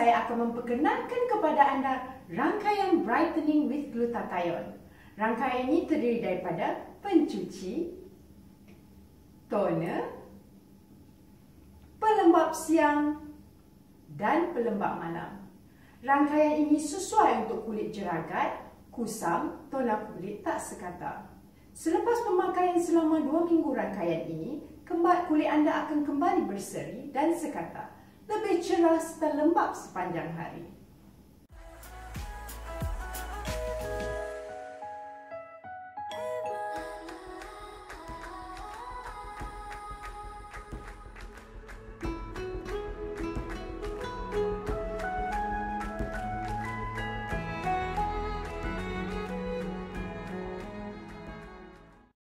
saya akan memperkenalkan kepada anda rangkaian Brightening with Glutathione. Rangkaian ini terdiri daripada pencuci, toner, pelembap siang dan pelembap malam. Rangkaian ini sesuai untuk kulit jeragat, kusam, toner kulit tak sekata. Selepas pemakaian selama dua minggu rangkaian ini, kulit anda akan kembali berseri dan sekata. Lebih cerah serta lembap sepanjang hari.